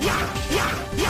yeah, yeah, yeah.